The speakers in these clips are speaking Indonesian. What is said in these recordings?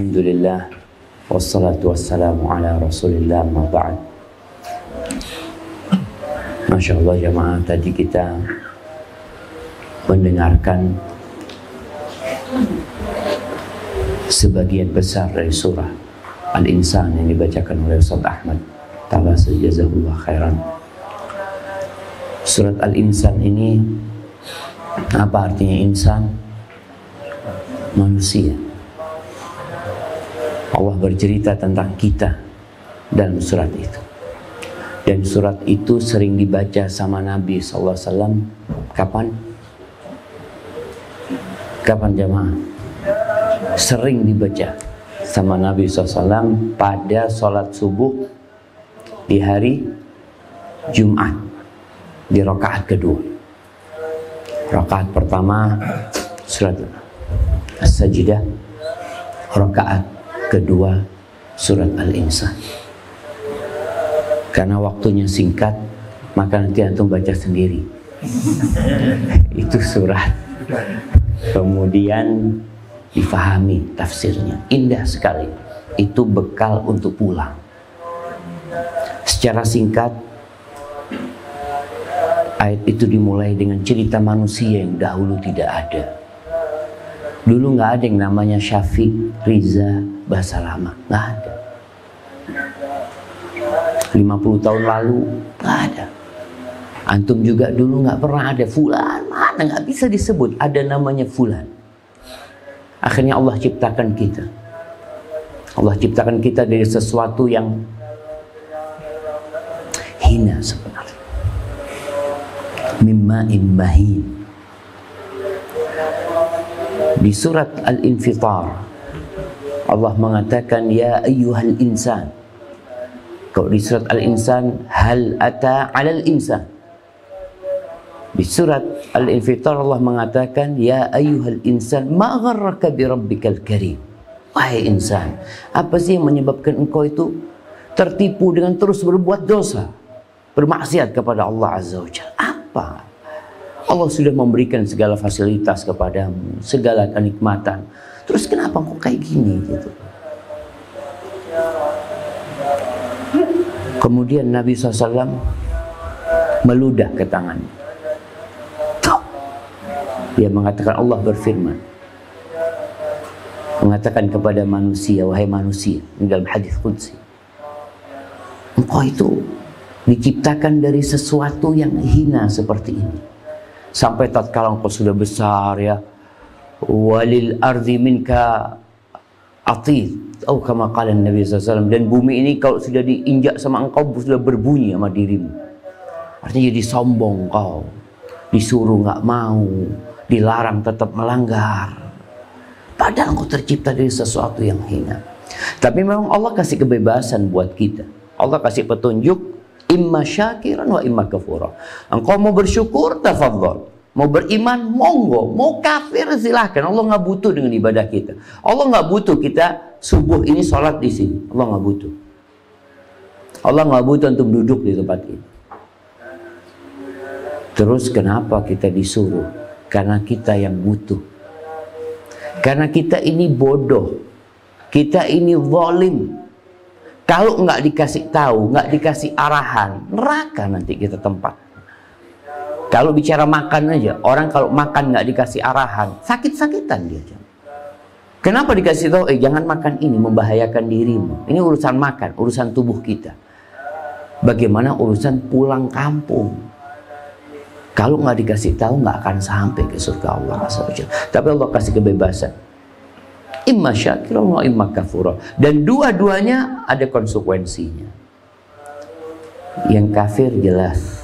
Alhamdulillah. Wassalatu wassalamu ala rasulillah ma ba'd. Masya Allah jamaah tadi kita mendengarkan sebagian besar dari surah Al-Insan yang dibacakan oleh Ustaz Ahmad. Tabas jazahullah khairan. Surat Al-Insan ini apa artinya insan? Manusia Allah bercerita tentang kita dalam surat itu. Dan surat itu sering dibaca sama Nabi SAW. Kapan? Kapan jamaah? Sering dibaca sama Nabi SAW pada sholat subuh di hari Jumat di rakaat kedua. Rakaat pertama surat As-Sajdah, rakaat kedua surat Al-Insan. Karena waktunya singkat, maka nanti antum baca sendiri. Itu surat. Kemudian difahami tafsirnya. Indah sekali. Itu bekal untuk pulang. Secara singkat, ayat itu dimulai dengan cerita manusia yang dahulu tidak ada. Dulu nggak ada yang namanya Syafiq, Riza, bahasa lama. Nggak ada. 50 tahun lalu nggak ada. Antum juga dulu nggak pernah ada fulan, mana nggak bisa disebut ada namanya fulan. Akhirnya Allah ciptakan kita. Allah ciptakan kita dari sesuatu yang hina sebenarnya. Mimma mahin. Di surat Al-Infitar Allah mengatakan ya ayyuhal insan. Kalau di surat Al-Insan hal ata 'alal insan. Di surat Al-Infitar Allah mengatakan ya ayyuhal insan ma gharraka bi rabbikal karim. Wahai insan, apa sih yang menyebabkan engkau itu tertipu dengan terus berbuat dosa, bermaksiat kepada Allah Azza wa Jalla? Apa? Allah sudah memberikan segala fasilitas kepadamu, segala kenikmatan. Terus kenapa kok kayak gini gitu? Kemudian Nabi SAW meludah ke tangannya. Dia mengatakan Allah berfirman. Mengatakan kepada manusia, wahai manusia, dalam hadis Qudsi. Engkau itu diciptakan dari sesuatu yang hina seperti ini. Sampai tatkala engkau sudah besar ya, walil ardi minka atid. Atau kama qala Nabi SAW dan bumi ini kalau sudah diinjak sama engkau sudah berbunyi sama dirimu. Artinya jadi sombong kau disuruh nggak mau dilarang tetap melanggar. Padahal engkau tercipta dari sesuatu yang hina. Tapi memang Allah kasih kebebasan buat kita. Allah kasih petunjuk imma syakiran wa imma kafura engkau mau bersyukur tafadhol Mau beriman, monggo. Mau kafir silahkan. Allah nggak butuh dengan ibadah kita. Allah nggak butuh kita subuh ini sholat di sini. Allah nggak butuh. Allah nggak butuh untuk duduk di tempat ini. Terus kenapa kita disuruh? Karena kita yang butuh. Karena kita ini bodoh. Kita ini zalim. Kalau nggak dikasih tahu, nggak dikasih arahan, neraka nanti kita tempat. Kalau bicara makan aja, orang kalau makan nggak dikasih arahan, sakit-sakitan dia. Kenapa dikasih tahu? Eh jangan makan ini, membahayakan dirimu. Ini urusan makan, urusan tubuh kita. Bagaimana urusan pulang kampung? Kalau nggak dikasih tahu, nggak akan sampai ke surga Allah Tapi Allah kasih kebebasan. Imma syakirah wa imma kafurah. Dan dua-duanya ada konsekuensinya. Yang kafir jelas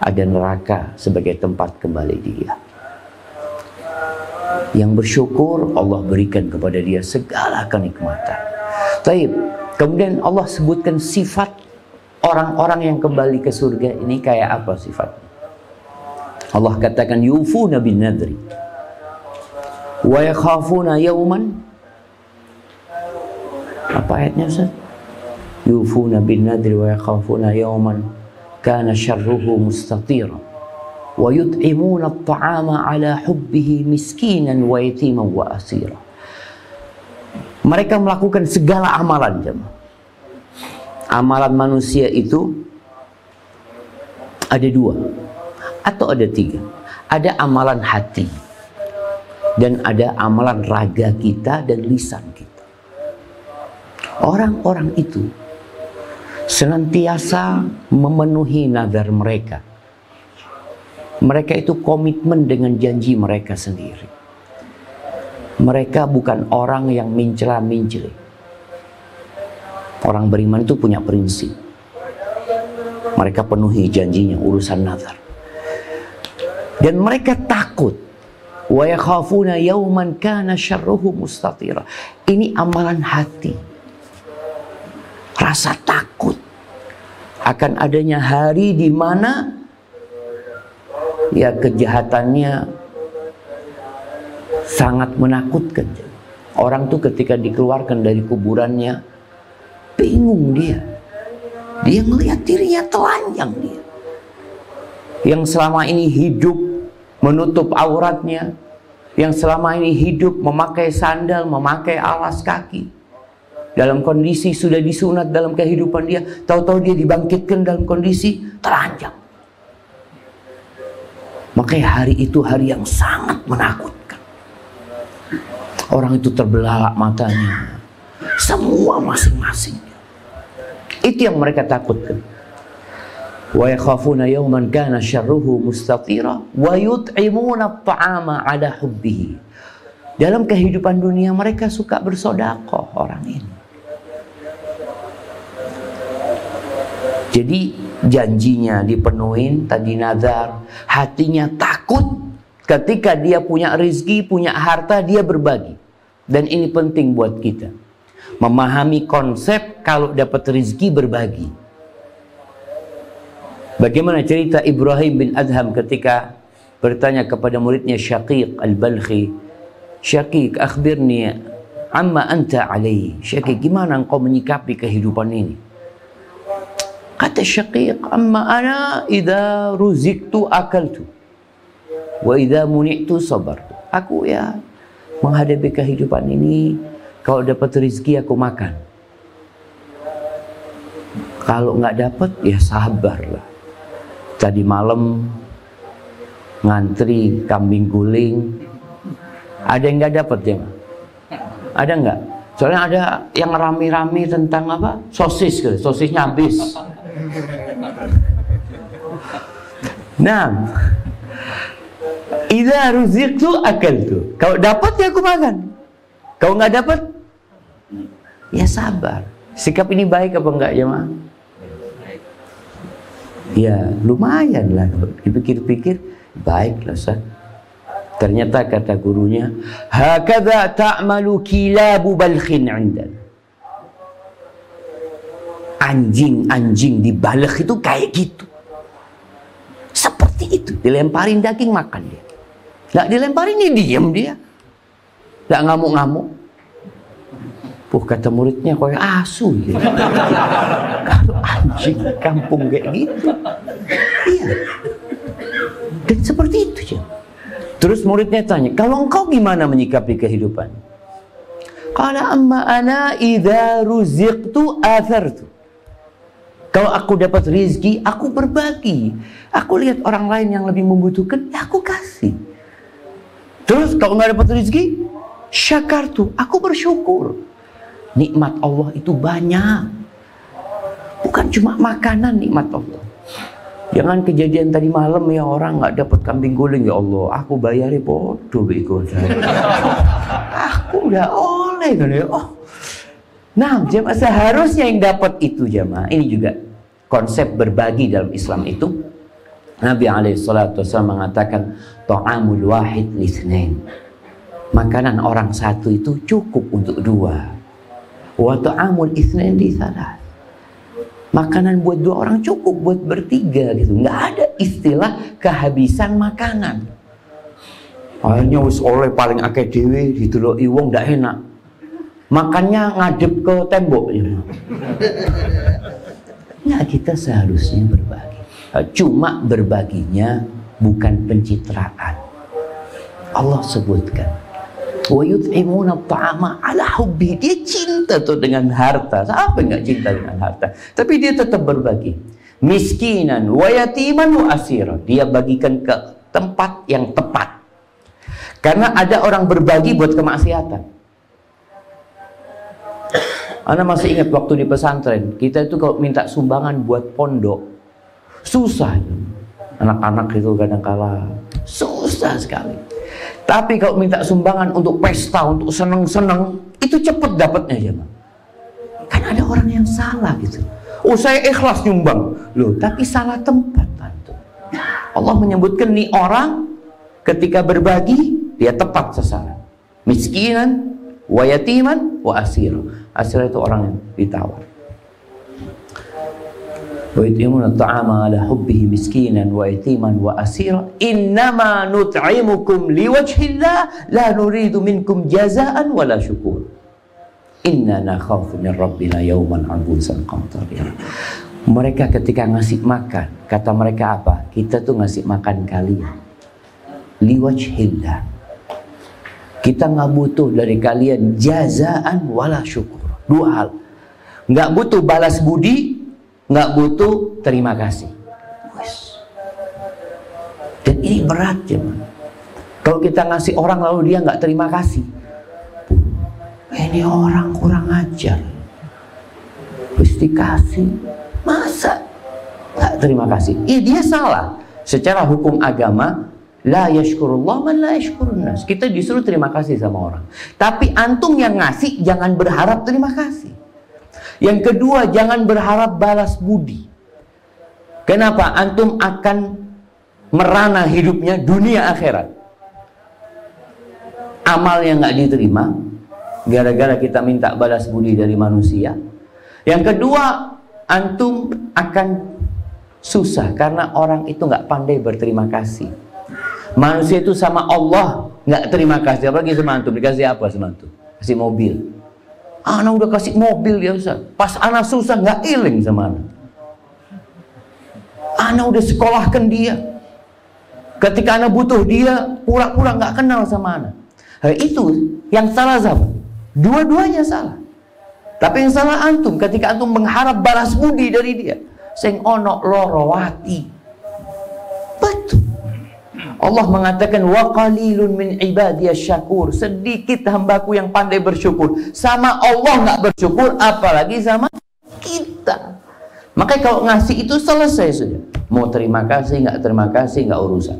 ada neraka sebagai tempat kembali dia. Yang bersyukur Allah berikan kepada dia segala kenikmatan. Taib. Kemudian Allah sebutkan sifat orang-orang yang kembali ke surga ini kayak apa sifatnya? Allah katakan yufuna bin nadri wa yakhafuna yawman apa ayatnya Ustaz? Yufuna bin nadri wa yakhafuna كان شره مستطيرا ويطعمون الطعام على حبه مسكينا ويتيما واسيرا. mereka melakukan segala amalan jemaah. Amalan manusia itu ada dua atau ada tiga. Ada amalan hati dan ada amalan raga kita dan lisan kita. Orang-orang itu senantiasa memenuhi nazar mereka. Mereka itu komitmen dengan janji mereka sendiri. Mereka bukan orang yang mencela-mencela. Orang beriman itu punya prinsip. Mereka penuhi janjinya urusan nazar. Dan mereka takut. Wa yakhafuna yawman kana syarruhu mustatira. Ini amalan hati. Rasa takut akan adanya hari di mana ya kejahatannya sangat menakutkan. Orang tuh ketika dikeluarkan dari kuburannya bingung dia. Dia melihat dirinya telanjang dia. Yang selama ini hidup menutup auratnya, yang selama ini hidup memakai sandal, memakai alas kaki. Dalam kondisi sudah disunat dalam kehidupan dia, tahu-tahu dia dibangkitkan dalam kondisi telanjang. Makanya hari itu hari yang sangat menakutkan. Orang itu terbelalak matanya. Semua masing-masing. Itu yang mereka takutkan. Wa yakhafuna yawman kana syarruhu mustatira wa yut'imuna at-ta'ama ala hubbihi. Dalam kehidupan dunia mereka suka bersodakoh orang ini. Jadi janjinya dipenuhin tadi nazar, hatinya takut ketika dia punya rezeki, punya harta dia berbagi. Dan ini penting buat kita. Memahami konsep kalau dapat rezeki berbagi. Bagaimana cerita Ibrahim bin Adham ketika bertanya kepada muridnya Syaqiq al-Balkhi, Syaqiq, akhbirni amma anta alaihi. Syaqiq, gimana engkau menyikapi kehidupan ini? Kata Syaqiq, amma ana idza ruziktu akaltu wa idza muni'tu sabartu. Aku ya menghadapi kehidupan ini kalau dapat rezeki aku makan. Kalau nggak dapat ya sabarlah. Tadi malam ngantri kambing guling. Ada yang nggak dapat ya? Ada nggak? Soalnya ada yang rame-rame tentang apa? Sosis, gitu. sosisnya habis. Nah, Ida ruziktu tuh. Kalau dapat ya aku makan. Kalau nggak dapat, ya sabar. Sikap ini baik apa enggak ya, Ma? Ya lumayan lah dipikir-pikir baiklah sah. Ternyata kata gurunya, hakadha ta'malu kilabu balkhin indan. Anjing-anjing di balkh itu kayak gitu. Seperti itu, dilemparin daging makan dia. Nggak dilemparin ini diam dia. Nggak ngamuk-ngamuk. Puh kata muridnya kayak asu gitu. Kalau anjing kampung kayak gitu. Iya. Dan seperti itu ya. Terus muridnya tanya, kalau engkau gimana menyikapi kehidupan? Kalau amma ana idza ruziqtu athartu. Kalau aku dapat rezeki, aku berbagi. Aku lihat orang lain yang lebih membutuhkan, ya aku kasih. Terus kalau nggak dapat rezeki, syakartu, aku bersyukur nikmat Allah itu banyak. Bukan cuma makanan nikmat Allah. Jangan kejadian tadi malam ya orang nggak dapat kambing guling ya Allah, aku bayari bodoh Aku udah oleh kan ya. Oh. Nah, jemaah seharusnya yang dapat itu jemaah. Ini juga konsep berbagi dalam Islam itu. Nabi alaihissalatu mengatakan ta'amul wahid lisnain. Makanan orang satu itu cukup untuk dua wa ta'amul itsnain di salah. Makanan buat dua orang cukup buat bertiga gitu. Nggak ada istilah kehabisan makanan. Akhirnya wis oleh paling akeh dhewe dituluk iwong ndak enak. Makannya ngadep ke tembok ya. Nah, kita seharusnya berbagi. Cuma berbaginya bukan pencitraan. Allah sebutkan Wa yut'imuna ta'ama ala hubbi. Dia cinta tuh dengan harta. Siapa nggak cinta dengan harta? Tapi dia tetap berbagi. Miskinan wa yatiman wa asira. Dia bagikan ke tempat yang tepat. Karena ada orang berbagi buat kemaksiatan. Anda masih ingat waktu di pesantren, kita itu kalau minta sumbangan buat pondok, susah. Anak-anak itu kadang kala susah sekali. Tapi kalau minta sumbangan untuk pesta, untuk seneng-seneng, itu cepet dapatnya ya, Kan ada orang yang salah gitu. Oh saya ikhlas nyumbang. Loh, tapi salah tempat tentu. Allah menyebutkan nih orang ketika berbagi, dia tepat sasaran. Miskinan, wa yatiman, wa asir. Asyrah itu orang yang ditawar. Wa yutimuna ta'ama ala hubbihi miskinan wa yatiman wa asira innama nut'imukum liwajhillah la nuridu minkum jazaan wala syukur. Inna nakhafu min rabbina yawman 'abusan qamtariyah. Mereka ketika ngasih makan, kata mereka apa? Kita tuh ngasih makan kalian. Liwajhillah. Kita nggak butuh dari kalian jazaan wala syukur dua hal nggak butuh balas budi nggak butuh terima kasih. Dan ini berat ya, Kalau kita ngasih orang lalu dia nggak terima kasih, ini orang kurang ajar. Terus dikasih, masa nggak terima kasih? Iya dia salah. Secara hukum agama, la yashkurullah man la yashkurun nas. Kita disuruh terima kasih sama orang. Tapi antum yang ngasih jangan berharap terima kasih. Yang kedua, jangan berharap balas budi. Kenapa? Antum akan merana hidupnya dunia akhirat. Amal yang nggak diterima, gara-gara kita minta balas budi dari manusia. Yang kedua, antum akan susah karena orang itu nggak pandai berterima kasih. Manusia itu sama Allah nggak terima kasih, apalagi sama antum dikasih apa sama? Kasih mobil, Anak udah kasih mobil ya Ustaz. Pas anak susah nggak iling sama anak. Anak udah sekolahkan dia. Ketika anak butuh dia, pura-pura nggak kenal sama anak. Nah, itu yang salah siapa? Dua-duanya salah. Tapi yang salah antum ketika antum mengharap balas budi dari dia. Sing ono lorowati. Betul. Allah mengatakan wa qalilun min ibadiyas syakur. Sedikit hambaku yang pandai bersyukur. Sama Allah nggak bersyukur apalagi sama kita. Makanya kalau ngasih itu selesai sudah. Mau terima kasih nggak terima kasih nggak urusan.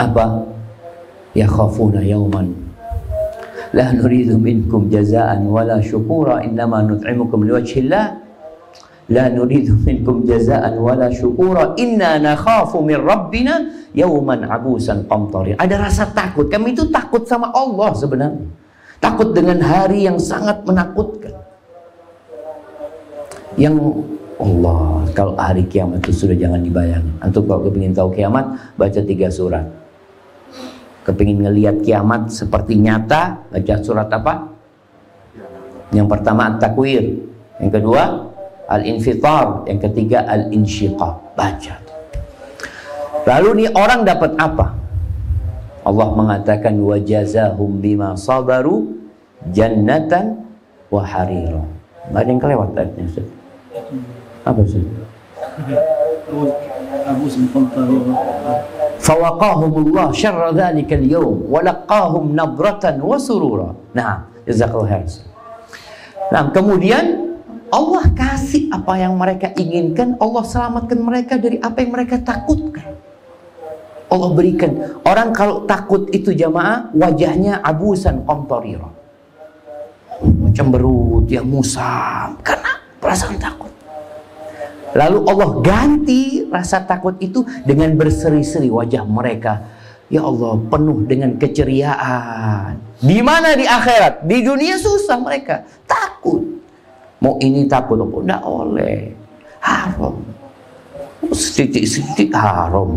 Apa? Ya khafuna yauman la nuridu minkum jazaan wala syukura innama nut'imukum liwajhillah la nuridu minkum jazaan wala syukura. Inna nakhafu min rabbina yauman abusan qamtari. Ada rasa takut. Kami itu takut sama Allah sebenarnya. Takut dengan hari yang sangat menakutkan. Yang Allah kalau hari kiamat itu sudah jangan dibayangkan antum kalau kepingin tahu kiamat baca tiga surat. Kepingin ngelihat kiamat seperti nyata baca surat apa? Yang pertama at-takwir. Yang kedua Al-infitar, yang ketiga al-insyiqaq. Baca. Lalu nih orang dapat apa? Allah mengatakan wajazahum bima sabaru jannatan wa harira. Ada yang kelewat Ustaz. Apa sih? Fawaqahumullah syarra dzalika al-yawm wa laqahum nadratan wa surura. Nah, jazakallahu khair. Nah, kemudian Allah kasih apa yang mereka inginkan, Allah selamatkan mereka dari apa yang mereka takutkan. Allah berikan. Orang kalau takut itu jamaah, wajahnya abusan komtoriro. Macam berut, ya musam. Karena perasaan takut. Lalu Allah ganti rasa takut itu dengan berseri-seri wajah mereka. Ya Allah, penuh dengan keceriaan. Di mana di akhirat? Di dunia susah mereka. Takut. Mau ini takut apa? Tidak oleh. Haram. Sedikit-sedikit haram.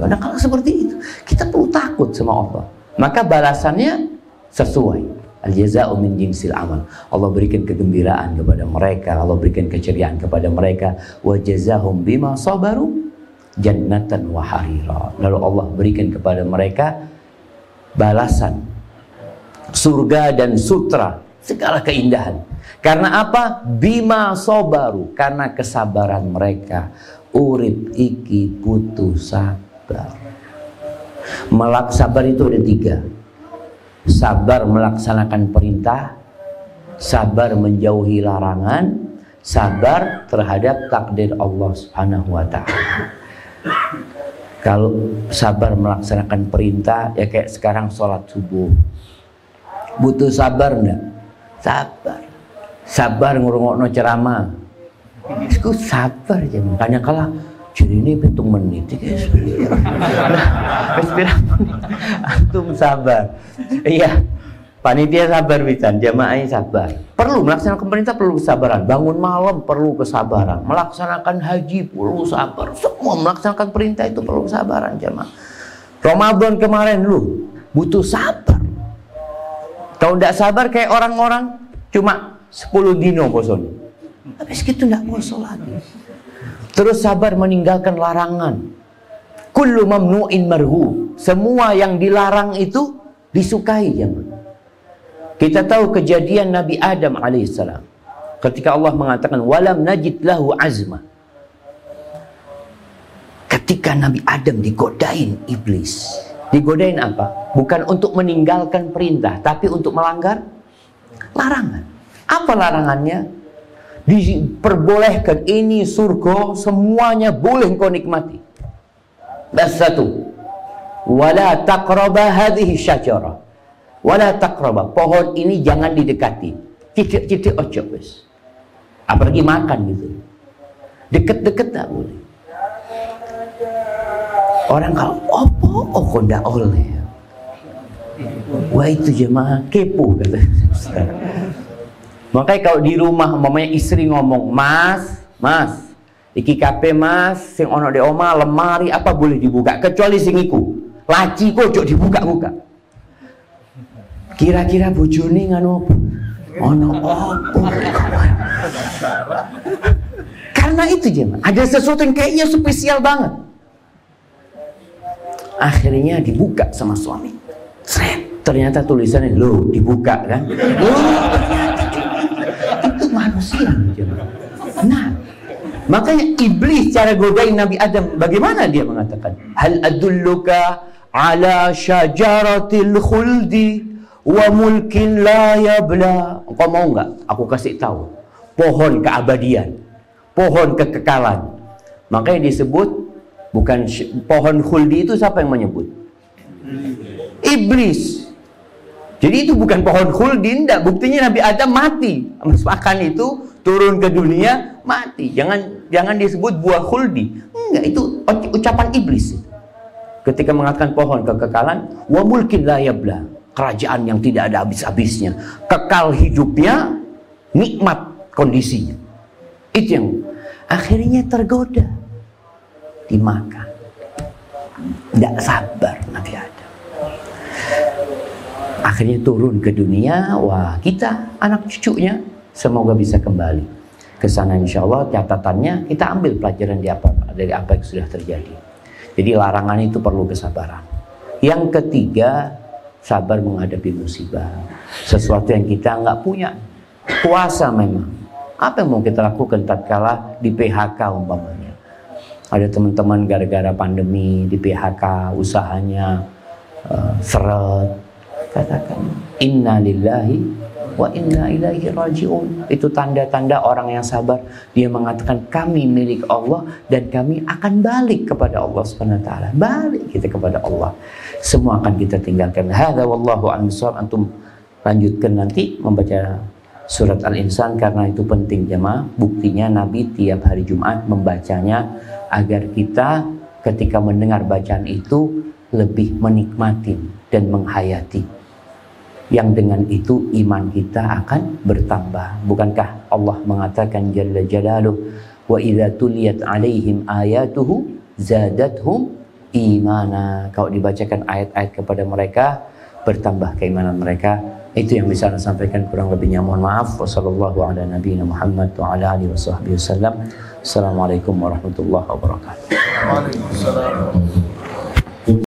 Kadang kadang seperti itu. Kita perlu takut sama Allah. Maka balasannya sesuai. Al-jaza'u min jinsil amal. Allah berikan kegembiraan kepada mereka, Allah berikan keceriaan kepada mereka. Wa jazahum bima sabaru jannatan wa harira. Lalu Allah berikan kepada mereka balasan surga dan sutra, segala keindahan. Karena apa? Bima sobaru, karena kesabaran mereka. Urip iki butuh sabar. Melak sabar itu ada tiga. Sabar melaksanakan perintah, sabar menjauhi larangan, sabar terhadap takdir Allah Subhanahu wa taala. Kalau sabar melaksanakan perintah ya kayak sekarang sholat subuh. Butuh sabar enggak? Sabar. Sabar ngurungokno ceramah. Itu sabar aja. Makanya kalah jadi ini hitung menit guys. Nah, antum sabar. Iya. Panitia sabar bisa, jamaahnya sabar. Perlu melaksanakan perintah perlu kesabaran. Bangun malam perlu kesabaran. Melaksanakan haji perlu sabar. Semua melaksanakan perintah itu perlu kesabaran jamaah. Ramadan kemarin lu butuh sabar. Kalau tidak sabar kayak orang-orang cuma 10 dino poson. Habis gitu tidak poso lagi. Terus sabar meninggalkan larangan. Kullu mamnu'in marhu. Semua yang dilarang itu disukai jamaah. Kita tahu kejadian Nabi Adam alaihissalam. Ketika Allah mengatakan walam najid lahu azma. Ketika Nabi Adam digodain iblis. Digodain apa? Bukan untuk meninggalkan perintah, tapi untuk melanggar larangan. Apa larangannya? Diperbolehkan ini surga semuanya boleh kau nikmati. Dan satu, wala taqraba hadhihi syajarah Wala takraba. Pohon ini jangan didekati. Titik-titik ojo wis. Apalagi makan gitu. Deket-deket tak boleh. Orang kalau opo oh kok ndak oleh. Wah itu jemaah kepo kata. Makanya kalau di rumah mamanya istri ngomong, "Mas, Mas, iki kape Mas, sing ono di oma lemari apa boleh dibuka kecuali sing iku. Laci kok dibuka-buka." Kira-kira bojone nganu apa? Ono apa? Karena itu jemaah, ada sesuatu yang kayaknya spesial banget. Akhirnya dibuka sama suami. Sret, ternyata tulisannya lo dibuka kan? Lo itu manusia. Nah, makanya iblis cara godain Nabi Adam, bagaimana dia mengatakan? Hal adulluka ala syajaratil khuldi wa mulkin la yabla. Engkau mau nggak? Aku kasih tahu. Pohon keabadian, pohon kekekalan. Makanya disebut bukan pohon khuldi itu siapa yang menyebut? Iblis. Jadi itu bukan pohon khuldi, enggak. Buktinya Nabi Adam mati. Makan itu turun ke dunia mati. Jangan jangan disebut buah khuldi. Enggak, itu ucapan iblis. Ketika mengatakan pohon kekekalan, wa mulkin la yabla kerajaan yang tidak ada habis-habisnya. Kekal hidupnya, nikmat kondisinya. Itu yang akhirnya tergoda. Dimakan. Tidak sabar Nabi Adam. Akhirnya turun ke dunia, wah kita anak cucunya semoga bisa kembali ke sana insya Allah catatannya kita ambil pelajaran dari apa, dari apa yang sudah terjadi. Jadi larangan itu perlu kesabaran. Yang ketiga, sabar menghadapi musibah. Sesuatu yang kita nggak punya. Puasa memang. Apa yang mau kita lakukan tatkala di PHK umpamanya? Ada teman-teman gara-gara pandemi di PHK usahanya uh, seret. Katakan inna lillahi wa inna ilaihi rajiun. Itu tanda-tanda orang yang sabar. Dia mengatakan kami milik Allah dan kami akan balik kepada Allah Subhanahu wa taala. Balik kita kepada Allah. Semua akan kita tinggalkan. Hadza wallahu a'lam Antum lanjutkan nanti membaca surat Al-Insan karena itu penting jemaah. Buktinya Nabi tiap hari Jumat membacanya agar kita ketika mendengar bacaan itu lebih menikmati dan menghayati yang dengan itu iman kita akan bertambah. Bukankah Allah mengatakan Jalla Jalaluh wa idza tuliyat alaihim ayatuhu zadathum imana. Kalau dibacakan ayat-ayat kepada mereka bertambah keimanan mereka. Itu yang bisa saya sampaikan kurang lebihnya mohon maaf. Wassallallahu ala nabiyina Muhammad wa ala alihi wasallam. السلام عليكم ورحمة الله وبركاته. وعليكم السلام ورحمة الله.